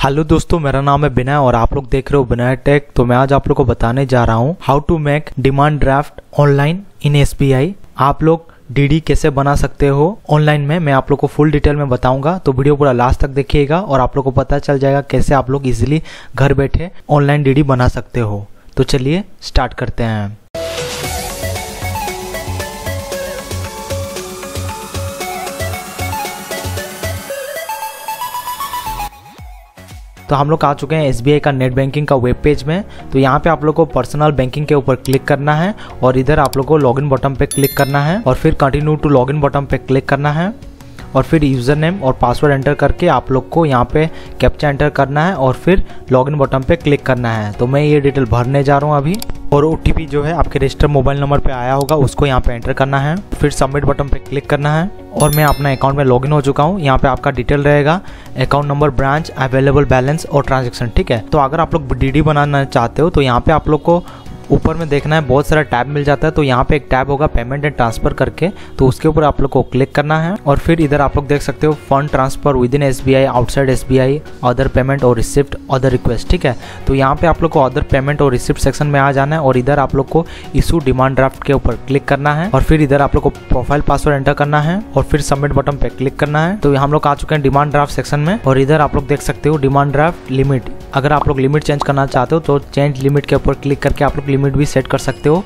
Hello दोस्तों, मेरा नाम है बिनय और आप लोग देख रहे हो बिनय टेक। तो मैं आज आप लोग को बताने जा रहा हूँ how to make demand draft online in S आप लोग डीडी कैसे बना सकते हो ऑनलाइन में, मैं आप लोग को फुल डिटेल में बताऊँगा। तो वीडियो पूरा लास्ट तक देखिएगा और आप लोग को पता चल जाएगा कैसे आप लोग इजिली घर बैठे ऑनलाइन डीडी बना सकते हो। तो चलिए स्टार्ट करते हैं। तो हम लोग आ चुके हैं SBI का नेट बैंकिंग का वेब पेज में। तो यहाँ पे आप लोग को पर्सनल बैंकिंग के ऊपर क्लिक करना है और इधर आप लोग को लॉगिन बटन पे क्लिक करना है और फिर कंटिन्यू टू लॉगिन बटन पे क्लिक करना है। और फिर यूज़र नेम और पासवर्ड एंटर करके आप लोग को यहाँ पे कैप्चा एंटर करना है और फिर लॉगिन बटन पे क्लिक करना है। तो मैं ये डिटेल भरने जा रहा हूँ अभी और ओटीपी जो है आपके रजिस्टर मोबाइल नंबर पे आया होगा, उसको यहाँ पे एंटर करना है। फिर सबमिट बटन पे क्लिक करना है और मैं अपना अकाउंट में लॉगिन हो चुका हूँ। यहाँ पे आपका डिटेल रहेगा account number branch available balance और ट्रांजेक्शन ठीक है? तो अगर आप लोग डी बनाना चाहते हो तो यहाँ पे आप लोग को ऊपर में देखना है, बहुत सारा टैब मिल जाता है तो यहाँ पे एक टैब होगा पेमेंट एंड ट्रांसफ़र करके तो उसके ऊपर आप लोग को क्लिक करना है, और फिर इधर आप लोग देख सकते हो, fund transfer within S B I outside S B I other payment और रिसिप्ट अदर रिक्वेस्ट ठीक है? तो यहाँ पे आप लोग को अदर पेमेंट और रिसिप्ट सेक्शन में आ जाना है, और इधर आप लोग को इशू डिमांड ड्राफ्ट के ऊपर क्लिक करना है, और फिर इधर आप लोग को प्रोफ़ाइल पासवर्ड एंटर करना है, और फिर सबमिट बटन पे क्लिक करना है। तो हम लोग आ चुके हैं डिमांड ड्राफ्ट सेक्शन में, और इधर आप लोग देख सकते हो डिमांड ड्राफ्ट लिमिट अगर आप लोग लिमिट चेंज करना चाहते हो तो चेंज लिमिट के ऊपर क्लिक करके आप लोग लिमिट भी सेट कर सकते हो।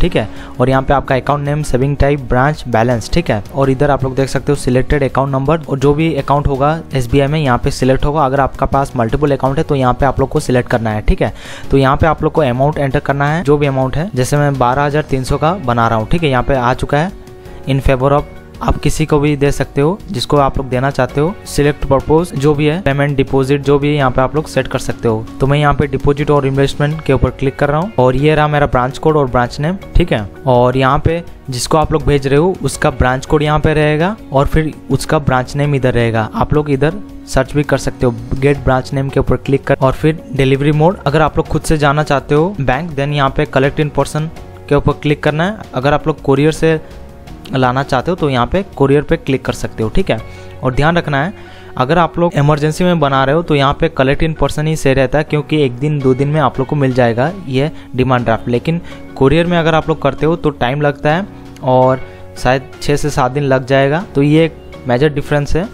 ठीक है? और यहाँ पे आपका account name saving type branch balance ठीक है? और इधर आप लोग देख सकते हो सिलेक्टेड अकाउंट नंबर और जो भी अकाउंट होगा एसबीआई में, यहाँ पे सिलेक्ट होगा। अगर आपका पास मल्टीपल अकाउंट है तो यहाँ पे आप लोग को सिलेक्ट करना है, ठीक है? तो यहाँ पे आप लोग को अमाउंट एंटर करना है, जो भी अमाउंट है। जैसे मैं बारह का बना रहा हूँ, ठीक है? यहाँ पे आ चुका है। इन फेवर ऑफ़ आप किसी को भी दे सकते हो, जिसको आप लोग देना चाहते हो सिलेक्ट पर्पोज जो भी है पेमेंट डिपॉजिट जो भी है, यहाँ पे आप लोग सेट कर सकते हो। तो मैं यहाँ पे डिपॉजिट और इन्वेस्टमेंट के ऊपर क्लिक कर रहा हूँ और ये रहा मेरा ब्रांच कोड और ब्रांच नेम ठीक है? और यहाँ पे जिसको आप लोग भेज रहे हो, उसका ब्रांच कोड यहाँ पे रहेगा और फिर उसका ब्रांच नेम इधर रहेगा। आप लोग इधर सर्च भी कर सकते हो गेट ब्रांच नेम के ऊपर क्लिक कर और फिर डिलीवरी मोड अगर आप लोग खुद से जाना चाहते हो बैंक देन यहाँ पे कलेक्ट इन पर्सन के ऊपर क्लिक करना है। अगर आप लोग कोरियर से लाना चाहते हो तो यहाँ पे कोरियर पे क्लिक कर सकते हो, ठीक है? और ध्यान रखना है, अगर आप लोग इमरजेंसी में बना रहे हो तो यहाँ पे कलेक्ट इन पर्सन ही सही रहता है, क्योंकि एक दिन, दो दिन में आप लोग को मिल जाएगा ये डिमांड ड्राफ्ट लेकिन कोरियर में अगर आप लोग करते हो तो टाइम लगता है और शायद छः से सात दिन लग जाएगा तो ये एक मेजर डिफरेंस है।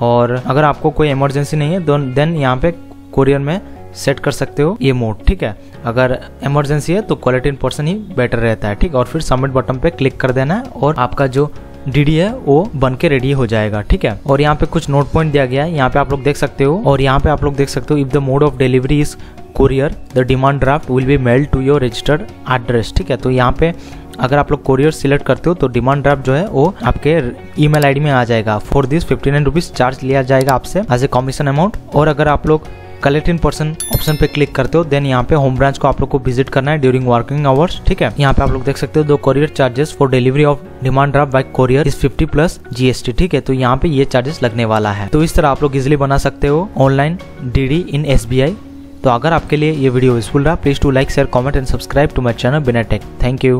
और अगर आपको कोई इमरजेंसी नहीं है देन यहाँ पे कोरियर में सेट कर सकते हो ये मोड ठीक है? अगर इमरजेंसी है तो क्वालिटी इन पर्सन ही बेटर रहता है, ठीक? और फिर सबमिट बटन पे क्लिक कर देना है और आपका जो डीडी है वो बन के रेडी हो जाएगा, ठीक है? और यहाँ पे कुछ नोट पॉइंट दिया गया है, यहाँ पे आप लोग देख सकते हो और यहाँ पे आप लोग देख सकते हो if the mode of delivery is courier the demand draft will be mail to your registered address ठीक है? तो यहाँ पे अगर आप लोग कोरियर सिलेक्ट करते हो तो डिमांड ड्राफ्ट जो है वो आपके ईमेल आईडी में आ जाएगा। For this fifty nine rupees charge लिया जाएगा आपसे एज ए कमीशन अमाउंट और अगर आप लोग कलेक्ट इन पर्सन ऑप्शन पे क्लिक करते हो देन यहाँ पे होम ब्रांच को आप लोग को विज़िट करना है ड्यूरिंग वर्किंग आवर्स ठीक है? यहाँ पे आप लोग देख सकते हो दो courier charges for delivery of demand draft by courier is 50 plus GST ठीक है? तो यहाँ पे ये चार्जेस लगने वाला है। तो इस तरह आप लोग इजिली बना सकते हो ऑनलाइन डी इन एसबीआई तो अगर आपके लिए ये वीडियो यूजफुल रहा please to like share comment and subscribe to my channel बिना टेक थैंक यू